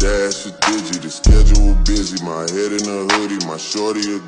dash a digit, the schedule busy. My head in a hoodie, my shorty a